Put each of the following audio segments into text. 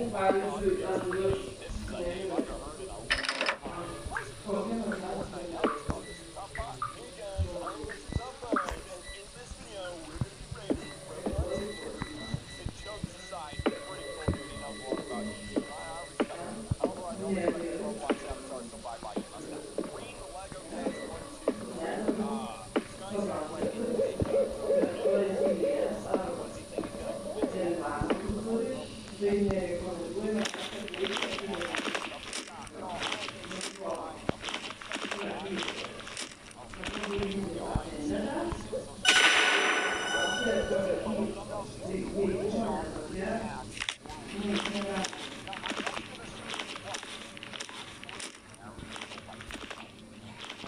Newbies.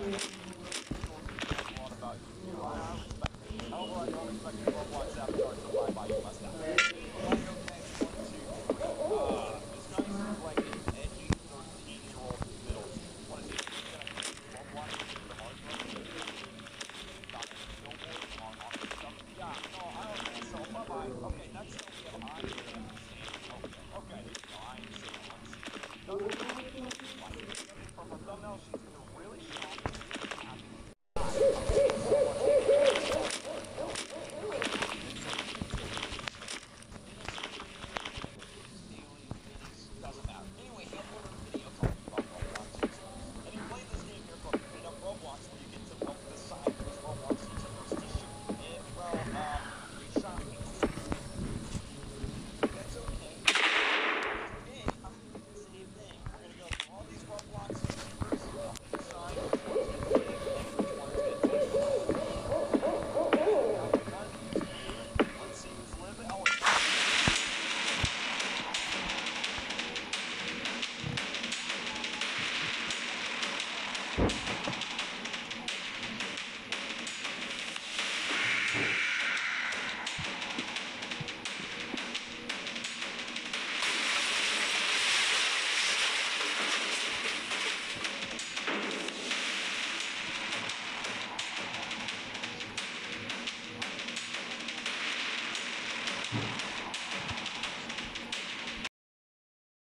However, I don't expect to mobilize that to by you must